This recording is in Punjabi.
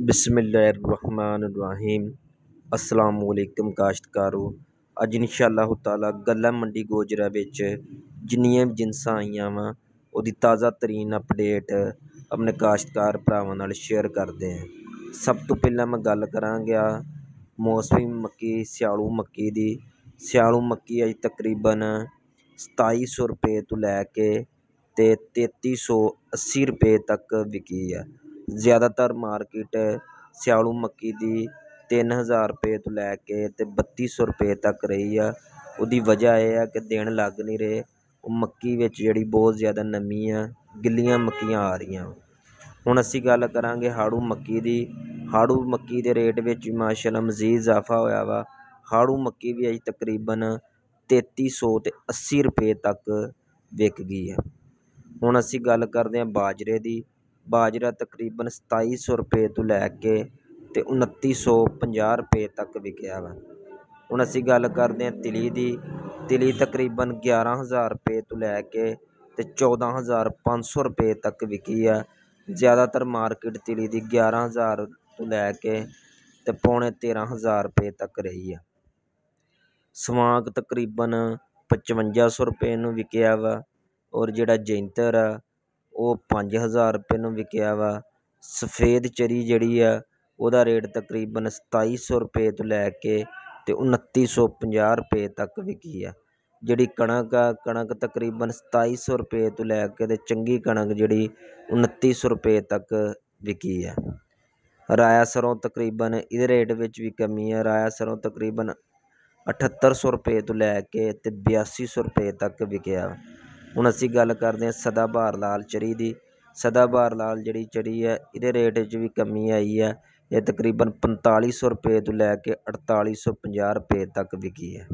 ਬਿਸਮਿਲ੍ਲਾਹਿਰਰਹਿਮਾਨਿਰਰਹੀਮ। ਅਸਲਾਮੁਅਲੈਕਮ ਕਾਸ਼ਤਕਾਰੋ। ਅੱਜ ਇਨਸ਼ਾਅੱਲਾਹੁ ਤਾਲਾ ਗੱਲਾ ਮੰਡੀ ਗੋਜਰਾ ਵਿੱਚ ਜਿੰਨੀਆਂ ਵੀ ਜਿਨਸਾਂ ਆਈਆਂ ਵਾ, ਉਹਦੀ ਤਾਜ਼ਾ ਤਰੀਨ ਅਪਡੇਟ ਆਪਣੇ ਕਾਸ਼ਤਕਾਰ ਭਰਾਵਾਂ ਨਾਲ ਸ਼ੇਅਰ ਕਰਦੇ ਹਾਂ ਸਭ ਤੋਂ ਪਹਿਲਾਂ ਮੈਂ ਗੱਲ ਕਰਾਂਗਾ ਮੌਸਮੀ ਮੱਕੀ, ਸਿਆਲੂ ਮੱਕੀ ਦੀ। ਸਿਆਲੂ ਮੱਕੀ ਅੱਜ ਤਕਰੀਬਨ 2700 ਰੁਪਏ ਤੋਂ ਲੈ ਕੇ ਤੇ 3380 ਰੁਪਏ ਤੱਕ ਵਿਕੀ ਆ। ਜ਼ਿਆਦਾਤਰ ਮਾਰਕੀਟ ਸਿਆਲੂ ਮੱਕੀ ਦੀ ਤਿੰਨ ਹਜ਼ਾਰ ਰੁਪਏ ਤੋਂ ਲੈ ਕੇ ਅਤੇ ਬੱਤੀ ਸੌ ਰੁਪਏ ਤੱਕ ਰਹੀ ਆ। ਉਹਦੀ ਵਜ੍ਹਾ ਇਹ ਆ ਕਿ ਦਿਨ ਲੱਗ ਨਹੀਂ ਰਹੇ। ਉਹ ਮੱਕੀ ਵਿੱਚ ਜਿਹੜੀ ਬਹੁਤ ਜ਼ਿਆਦਾ ਨਮੀ ਆ, ਗਿੱਲੀਆਂ ਮੱਕੀਆਂ ਆ ਰਹੀਆਂ। ਹੁਣ ਅਸੀਂ ਗੱਲ ਕਰਾਂਗੇ ਹਾੜੂ ਮੱਕੀ ਦੀ। ਹਾੜੂ ਮੱਕੀ ਦੇ ਰੇਟ ਵਿੱਚ ਵੀ ਮਾਸ਼ਾਅੱਲਾ ਮਜ਼ੀਦ ਇਜ਼ਾਫਾ ਹੋਇਆ ਵਾ। ਹਾੜੂ ਮੱਕੀ ਵੀ ਅੱਜ ਤਕਰੀਬਨ ਤੇਤੀ ਸੌ ਅਤੇ ਅੱਸੀ ਰੁਪਏ ਤੱਕ ਵਿਕ ਗਈ ਹੈ ਹੁਣ ਅਸੀਂ ਗੱਲ ਕਰਦੇ ਹਾਂ ਬਾਜਰੇ ਦੀ। ਬਾਜਰਾ ਤਕਰੀਬਨ ਸਤਾਈ ਸੌ ਰੁਪਏ ਤੋਂ ਲੈ ਕੇ ਅਤੇ ਉਨੱਤੀ ਸੌ ਪੰਜਾਹ ਰੁਪਏ ਤੱਕ ਵਿਕਿਆ ਵਾ। ਹੁਣ ਅਸੀਂ ਗੱਲ ਕਰਦੇ ਹਾਂ ਤਿਲੀ ਦੀ। ਤਿਲੀ ਤਕਰੀਬਨ 11000 ਰੁਪਏ ਤੋਂ ਲੈ ਕੇ ਅਤੇ ਚੌਦ੍ਹਾਂ ਹਜ਼ਾਰ ਪੰਜ ਸੌ ਰੁਪਏ ਤੱਕ ਵਿਕੀ ਆ। ਜ਼ਿਆਦਾਤਰ ਮਾਰਕੀਟ ਤਿਲੀ ਦੀ 11000 ਤੋਂ ਲੈ ਕੇ ਅਤੇ ਪੌਣੇ 13000 ਰੁਪਏ ਤੱਕ ਰਹੀ ਆ। ਸਵਾਂਗ ਤਕਰੀਬਨ 5500 ਰੁਪਏ ਨੂੰ ਵਿਕਿਆ ਵਾ ਔਰ ਜਿਹੜਾ ਜੈਂਤਰ ਆ ਉਹ ਪੰਜ ਹਜ਼ਾਰ ਰੁਪਏ ਨੂੰ ਵਿਕਿਆ ਵਾ। ਸਫੇਦ ਚਰੀ ਜਿਹੜੀ ਆ, ਉਹਦਾ ਰੇਟ ਤਕਰੀਬਨ ਸਤਾਈ ਸੌ ਰੁਪਏ ਤੋਂ ਲੈ ਕੇ ਅਤੇ ਉਨੱਤੀ ਸੌ ਪੰਜਾਹ ਰੁਪਏ ਤੱਕ ਵਿਕੀ ਆ। ਜਿਹੜੀ ਕਣਕ ਆ, ਕਣਕ ਤਕਰੀਬਨ ਸਤਾਈ ਸੌ ਰੁਪਏ ਤੋਂ ਲੈ ਕੇ ਅਤੇ ਚੰਗੀ ਕਣਕ ਜਿਹੜੀ ਉਨੱਤੀ ਸੌ ਰੁਪਏ ਤੱਕ ਵਿਕੀ ਆ। ਰਾਇਆ ਸਰੋਂ ਤਕਰੀਬਨ ਇਹਦੇ ਰੇਟ ਵਿੱਚ ਵੀ ਕਮੀ ਆ। ਰਾਇਆ ਸਰੋਂ ਤਕਰੀਬਨ ਅਠੱਤਰ ਸੌ ਰੁਪਏ ਤੋਂ ਲੈ ਕੇ ਅਤੇ ਬਿਆਸੀ ਸੌ ਰੁਪਏ ਤੱਕ ਵਿਕਿਆ ਹੁਣ ਅਸੀਂ ਗੱਲ ਕਰਦੇ ਹਾਂ ਸਦਾਬਹਾਰ ਲਾਲ ਚਰੀ ਦੀ। ਸਦਾਬਹਾਰ ਲਾਲ ਜਿਹੜੀ ਚਰੀ ਹੈ, ਇਹਦੇ ਰੇਟ 'ਚ ਵੀ ਕਮੀ ਆਈ ਹੈ। ਇਹ ਤਕਰੀਬਨ 4500 ਰੁਪਏ ਤੋਂ ਲੈ ਕੇ 4850 ਰੁਪਏ ਤੱਕ ਵਿਕੀ ਹੈ।